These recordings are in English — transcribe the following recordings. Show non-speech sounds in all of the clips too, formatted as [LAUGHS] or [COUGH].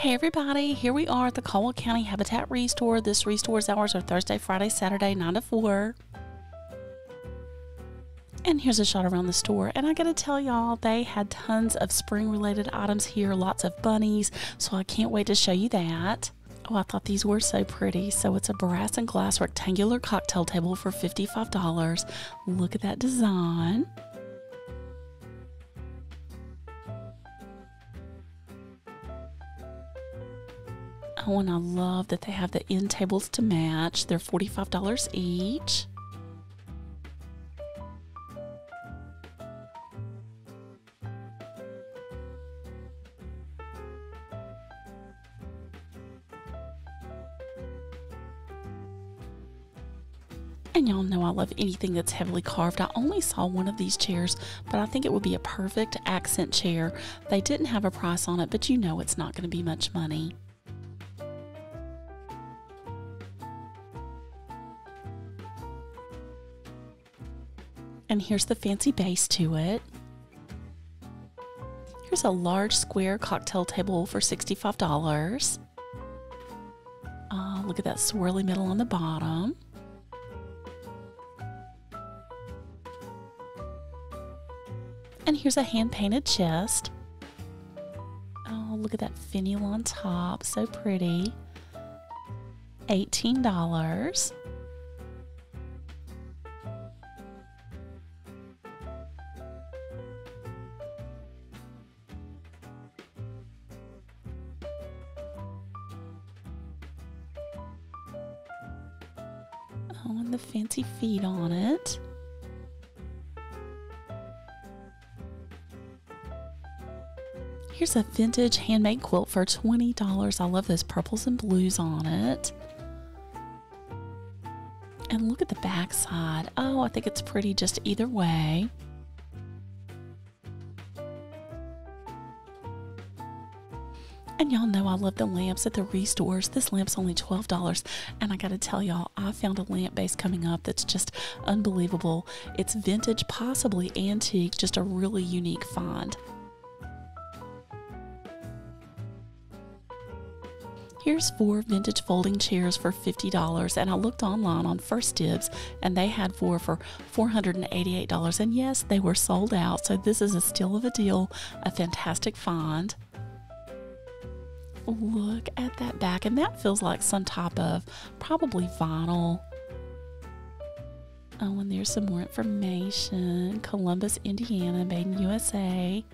Hey everybody, here we are at the Caldwell County Habitat Restore. This restore's hours are Thursday, Friday, Saturday, 9 to 4. And here's a shot around the store. And I gotta tell y'all, they had tons of spring related items here, lots of bunnies. So I can't wait to show you that. Oh, I thought these were so pretty. So it's a brass and glass rectangular cocktail table for $55. Look at that design. Oh, and I love that they have the end tables to match. They're $45 each. And y'all know I love anything that's heavily carved. I only saw one of these chairs, but I think it would be a perfect accent chair. They didn't have a price on it, but you know it's not going to be much money. And here's the fancy base to it. Here's a large square cocktail table for $65. Oh, look at that swirly middle on the bottom. And here's a hand painted chest. Oh, look at that finial on top. So pretty. $18. The fancy feet on it. Here's a vintage handmade quilt for $20. I love those purples and blues on it. And look at the back side. Oh, I think it's pretty just either way. And y'all know I love the lamps at the restores. This lamp's only $12. And I gotta tell y'all, I found a lamp base coming up that's just unbelievable. It's vintage, possibly antique, just a really unique find. Here's four vintage folding chairs for $50, and I looked online on First Dibs, and they had four for $488. And yes, they were sold out, so this is a steal of a deal, a fantastic find. Look at that back, and that feels like some type of probably vinyl. Oh, and there's some more information Columbus, Indiana, made in USA.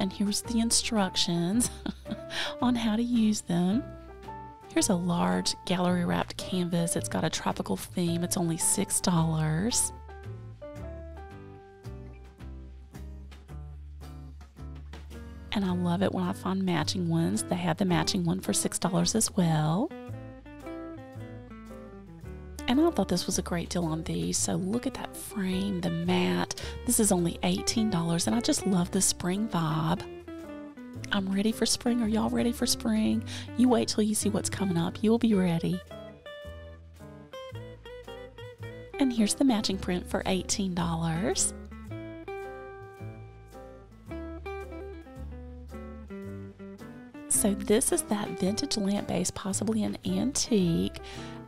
And here's the instructions [LAUGHS] on how to use them. Here's a large gallery wrapped canvas. It's got a tropical theme. It's only $6. And I love it when I find matching ones. They had the matching one for $6 as well. And I thought this was a great deal on these. So look at that frame, the mat. This is only $18 and I just love the spring vibe. I'm ready for spring. Are y'all ready for spring? You wait till you see what's coming up. You'll be ready. And here's the matching print for $18. So this is that vintage lamp base, possibly an antique,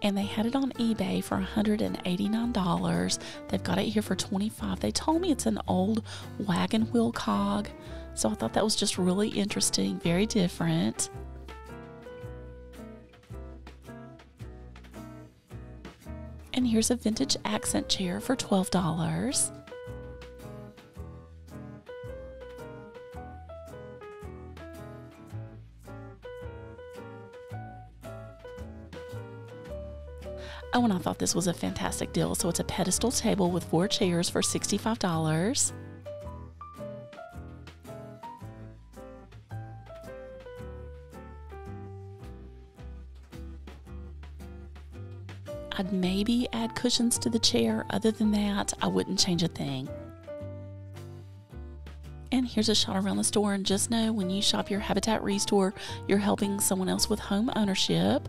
and they had it on eBay for $189. They've got it here for 25. They told me it's an old wagon wheel cog, so I thought that was just really interesting, very different. And here's a vintage accent chair for $12. Oh, and I thought this was a fantastic deal. So it's a pedestal table with four chairs for $65. I'd maybe add cushions to the chair. Other than that, I wouldn't change a thing. And here's a shot around the store. And just know when you shop your Habitat Restore, you're helping someone else with home ownership.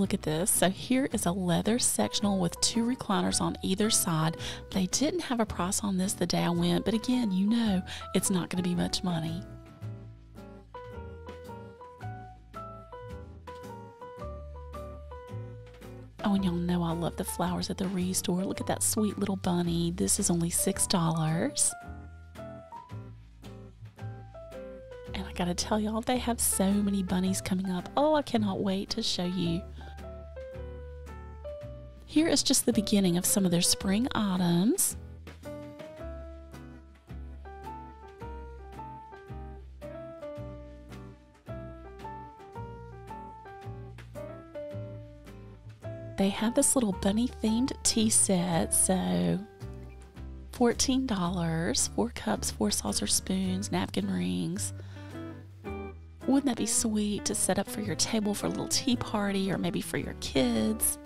Look at this. So here is a leather sectional with two recliners on either side. They didn't have a price on this the day I went, but again, you know it's not going to be much money. Oh, and y'all know I love the flowers at the Restore. Look at that sweet little bunny. This is only $6. And I gotta tell y'all, they have so many bunnies coming up. Oh, I cannot wait to show you. Here is just the beginning of some of their spring items. They have this little bunny themed tea set, so $14, four cups, four saucer spoons, napkin rings. Wouldn't that be sweet to set up for your table for a little tea party or maybe for your kids?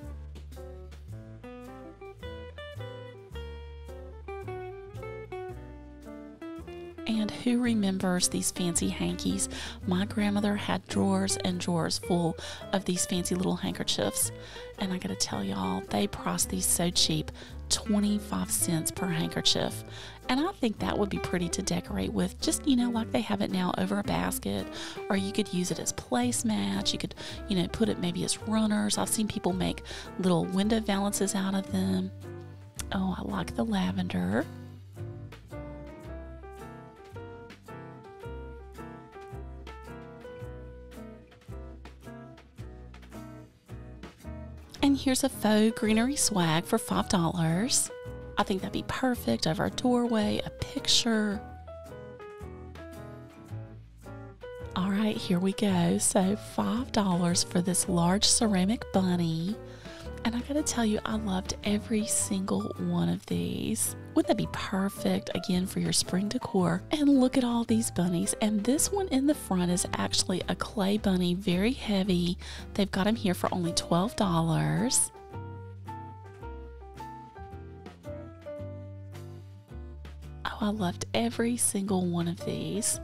Who remembers these fancy hankies? My grandmother had drawers and drawers full of these fancy little handkerchiefs. And I gotta tell y'all, they priced these so cheap 25 cents per handkerchief. And I think that would be pretty to decorate with, just, you know, like they have it now over a basket. Or you could use it as placemats. You could, you know, put it maybe as runners. I've seen people make little window valances out of them. Oh, I like the lavender. And here's a faux greenery swag for $5. I think that'd be perfect over a doorway, a picture. All right, here we go. So $5 for this large ceramic bunny. And I gotta tell you, I loved every single one of these. Wouldn't that be perfect again for your spring decor? And look at all these bunnies. And this one in the front is actually a clay bunny, very heavy. They've got them here for only $12. Oh, I loved every single one of these.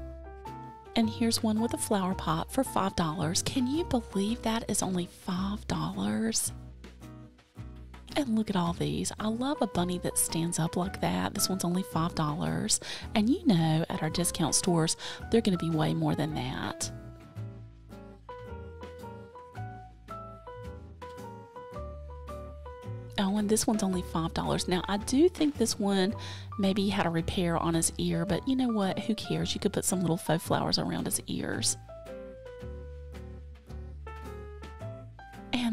And here's one with a flower pot for $5. Can you believe that is only $5? And look at all these. I love a bunny that stands up like that. This one's only $5. And you know, at our discount stores, they're going to be way more than that. Oh, and this one's only $5. Now, I do think this one maybe had a repair on his ear, but you know what? Who cares? You could put some little faux flowers around his ears.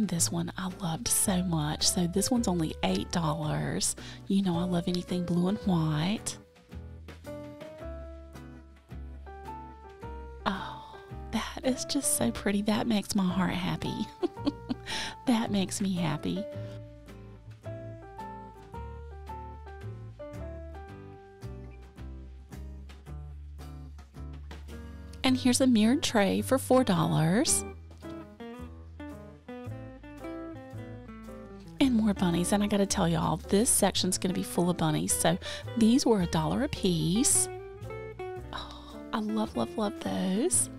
This one I loved so much. So this one's only $8. You know I love anything blue and white. Oh, that is just so pretty. That makes my heart happy. [LAUGHS] that makes me happy. And here's a mirrored tray for $4. Bunnies. And I got to tell y'all, this section's going to be full of bunnies. So these were a dollar a piece. Oh, I love, love, love those.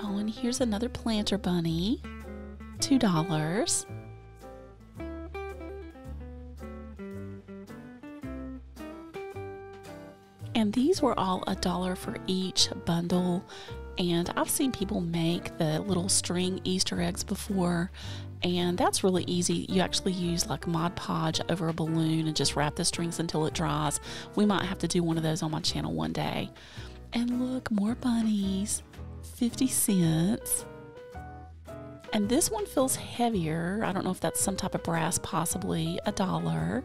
Oh, and here's another planter bunny. $2. And these were all a dollar for each bundle. And I've seen people make the little string Easter eggs before, and that's really easy. You actually use like Mod Podge over a balloon and just wrap the strings until it dries. We might have to do one of those on my channel one day. And look, more bunnies, 50 cents. And this one feels heavier. I don't know if that's some type of brass, possibly a dollar.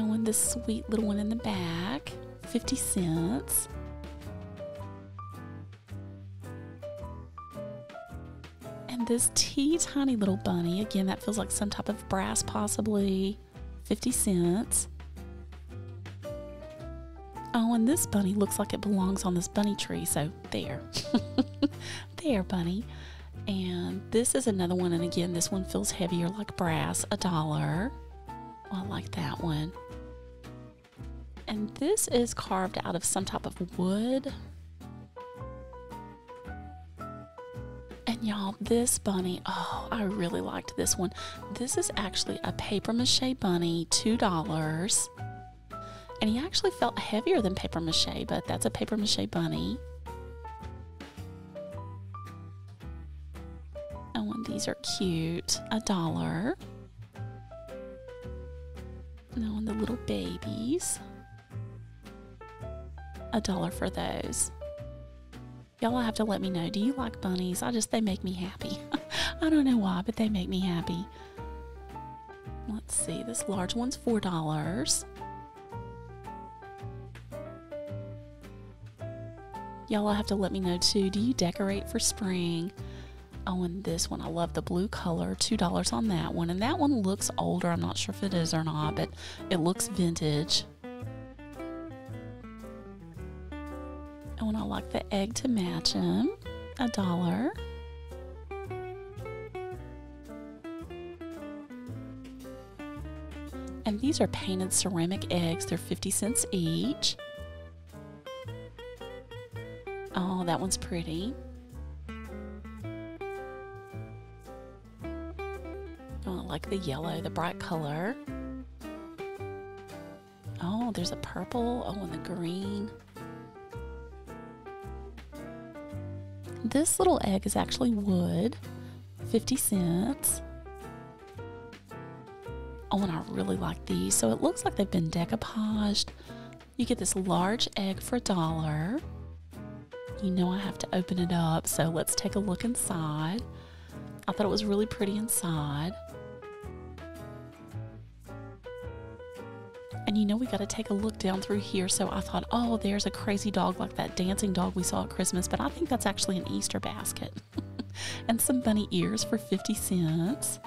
Oh, and this sweet little one in the back, 50 cents. And this tea tiny little bunny, again, that feels like some type of brass, possibly 50 cents. Oh, and this bunny looks like it belongs on this bunny tree, so there. [LAUGHS] there, bunny. And this is another one, and again, this one feels heavier like brass, a dollar. Oh, I like that one. And this is carved out of some type of wood. And y'all, this bunny, oh, I really liked this one. This is actually a paper mache bunny, $2. And he actually felt heavier than paper mache, but that's a paper mache bunny. Oh, and these are cute. A dollar. Little babies. A dollar for those. Y'all have to let me know. Do you like bunnies? I just, they make me happy. [LAUGHS] I don't know why, but they make me happy. Let's see, this large one's $4. Y'all have to let me know too. Do you decorate for spring? And this one, I love the blue color. $2 on that one. And that one looks older. I'm not sure if it is or not, but it looks vintage. And I want like the egg to match them. A dollar. And these are painted ceramic eggs. They're 50 cents each. Oh, that one's pretty. Like the yellow, the bright color. Oh, there's a purple. Oh, and the green. This little egg is actually wood, 50 cents. Oh, and I really like these. So it looks like they've been decoupaged. You get this large egg for a dollar. You know I have to open it up, so let's take a look inside. I thought it was really pretty inside. You know, we got to take a look down through here. So I thought, oh, there's a crazy dog like that dancing dog we saw at Christmas. But I think that's actually an Easter basket. [LAUGHS] and some bunny ears for 50 cents.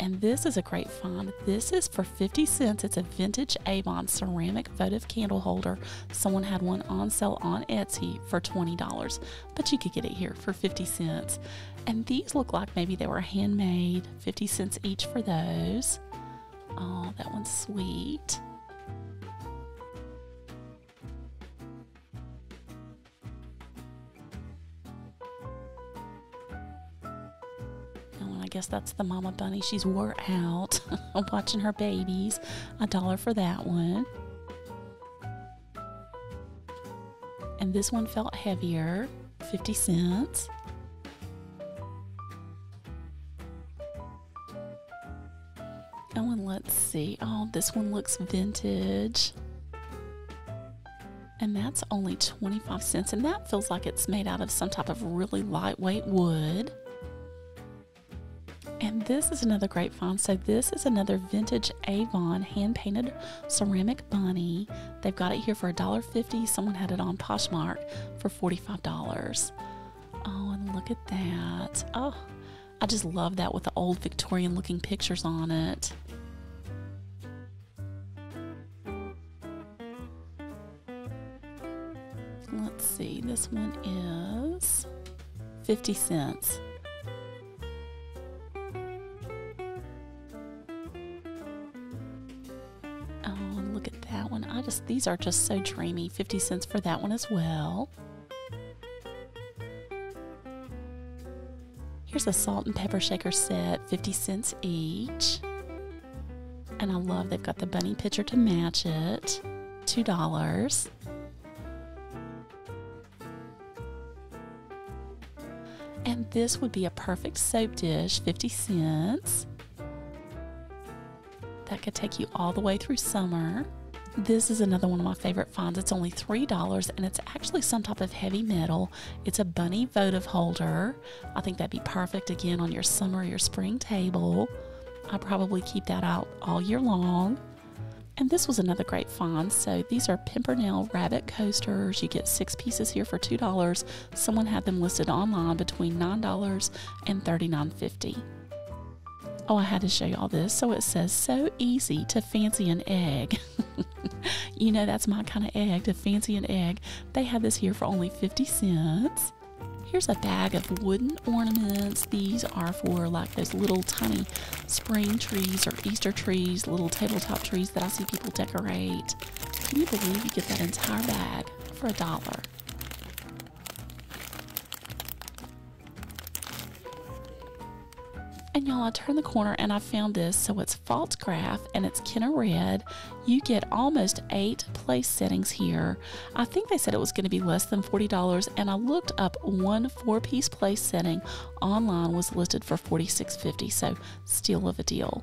And this is a great find. This is for 50 cents. It's a vintage Avon ceramic votive candle holder. Someone had one on sale on Etsy for $20, but you could get it here for 50 cents. And these look like maybe they were handmade, 50 cents each for those. Oh, that one's sweet. Guess that's the mama bunny. She's wore out [LAUGHS] watching her babies. A dollar for that one. And this one felt heavier, 50 cents. Oh, and let's see. Oh, this one looks vintage. And that's only 25 cents. And that feels like it's made out of some type of really lightweight wood. And this is another great find. So this is another vintage Avon hand-painted ceramic bunny. They've got it here for $1.50. Someone had it on Poshmark for $45. Oh, and look at that. Oh, I just love that with the old Victorian looking pictures on it. Let's see, this one is 50 cents. Oh, just these are just so dreamy. 50 cents for that one as well. Here's a salt and pepper shaker set, 50 cents each. And I love they've got the bunny pitcher to match it. $2. And this would be a perfect soap dish, 50 cents. That could take you all the way through summer. This is another one of my favorite finds. It's only $3 and it's actually some type of heavy metal. It's a bunny votive holder. I think that'd be perfect again on your summer or your spring table. I probably keep that out all year long. And this was another great find. So these are Pimpernel rabbit coasters. You get six pieces here for $2. Someone had them listed online between $9 and $39.50. Oh, I had to show you all this. So it says, so easy to fancy an egg. [LAUGHS] you know, that's my kind of egg, to fancy an egg. They have this here for only 50 cents. Here's a bag of wooden ornaments. These are for like those little tiny spring trees or Easter trees, little tabletop trees that I see people decorate. Can you believe you get that entire bag for a dollar? And y'all, I turned the corner and I found this. So it's Pfaltzgraff and it's Kenna Red. You get almost eight place settings here. I think they said it was going to be less than $40 and I looked up one four piece place setting online was listed for $46.50. So steal of a deal.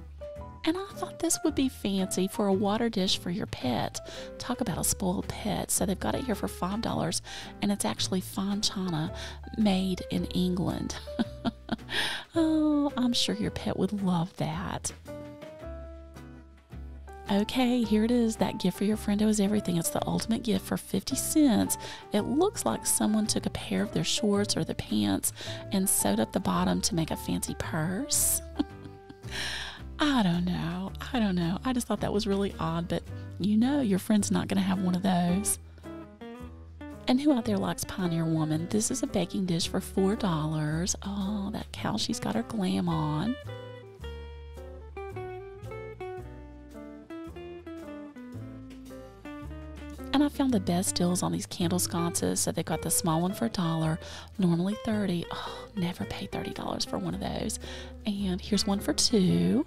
And I thought this would be fancy for a water dish for your pet. Talk about a spoiled pet. So they've got it here for $5 and it's actually fine china made in England. [LAUGHS] oh, I'm sure your pet would love that. Okay, here it is. That gift for your friend is everything. It's the ultimate gift for 50 cents. It looks like someone took a pair of their shorts or the pants and sewed up the bottom to make a fancy purse. [LAUGHS] I don't know. I don't know. I just thought that was really odd, but you know, your friend's not going to have one of those. And who out there likes Pioneer Woman? This is a baking dish for $4. Oh, that cow, she's got her glam on. And I found the best deals on these candle sconces. So they've got the small one for a dollar, normally 30. Oh, never pay $30 for one of those. And here's one for two.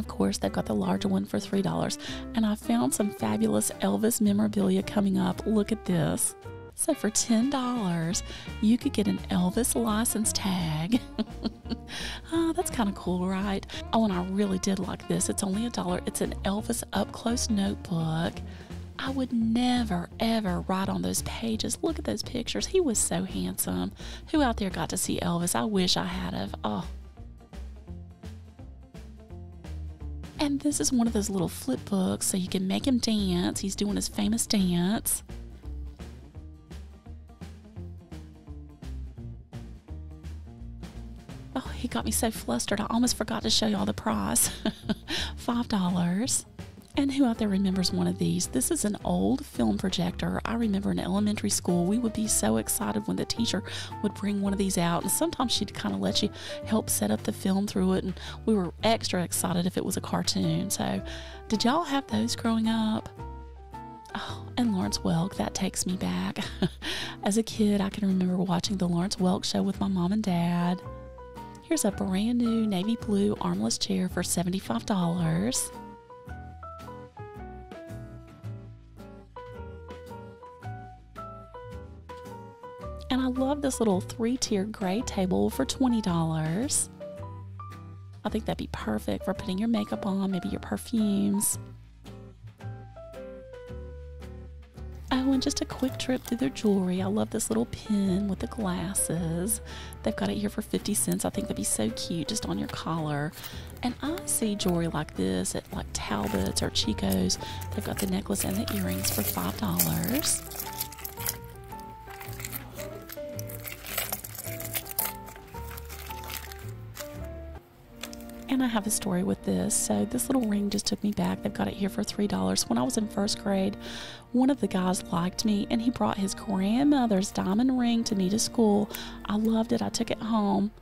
Of course, they've got the larger one for $3. And I found some fabulous Elvis memorabilia coming up. Look at this. So for $10, you could get an Elvis license tag. oh, [LAUGHS] that's kind of cool, right? Oh, and I really did like this. It's only a dollar. It's an Elvis up close notebook. I would never, ever write on those pages. Look at those pictures. He was so handsome. Who out there got to see Elvis? I wish I had of. Oh, And this is one of those little flip books so you can make him dance. He's doing his famous dance. Oh, he got me so flustered. I almost forgot to show y'all the price. [LAUGHS] $5. And who out there remembers one of these? This is an old film projector. I remember in elementary school, we would be so excited when the teacher would bring one of these out. And sometimes she'd kind of let you help set up the film through it. And we were extra excited if it was a cartoon. So, did y'all have those growing up? Oh, and Lawrence Welk, that takes me back. [LAUGHS] As a kid, I can remember watching the Lawrence Welk show with my mom and dad. Here's a brand new navy blue armless chair for $75. And I love this little three tier gray table for $20. I think that'd be perfect for putting your makeup on, maybe your perfumes. Oh, and just a quick trip through their jewelry. I love this little pin with the glasses. They've got it here for 50 cents. I think that'd be so cute just on your collar. And I see jewelry like this at like Talbot's or Chico's. They've got the necklace and the earrings for $5. And I have a story with this. So, this little ring just took me back. They've got it here for $3. When I was in first grade, one of the guys liked me and he brought his grandmother's diamond ring to me to school. I loved it. I took it home.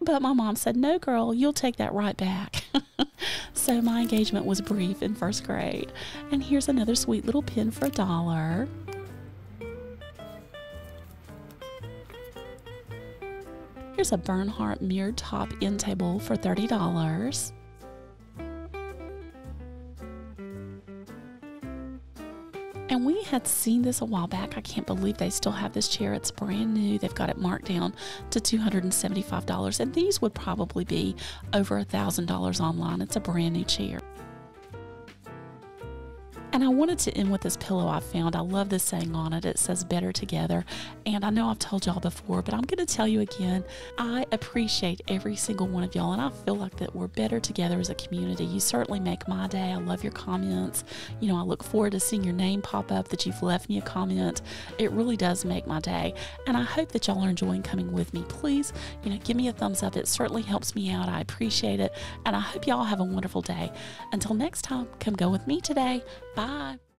But my mom said, No, girl, you'll take that right back. [LAUGHS] so, my engagement was brief in first grade. And here's another sweet little pin for a dollar. Here's a Bernhardt mirrored top end table for $30. And we had seen this a while back. I can't believe they still have this chair. It's brand new. They've got it marked down to $275. And these would probably be over a $1,000 online. It's a brand new chair. And I wanted to end with this pillow I found. I love this saying on it. It says better together. And I know I've told y'all before, but I'm going to tell you again. I appreciate every single one of y'all. And I feel like that we're better together as a community. You certainly make my day. I love your comments. You know, I look forward to seeing your name pop up that you've left me a comment. It really does make my day. And I hope that y'all are enjoying coming with me. Please, you know, give me a thumbs up. It certainly helps me out. I appreciate it. And I hope y'all have a wonderful day. Until next time, come go with me today. Bye.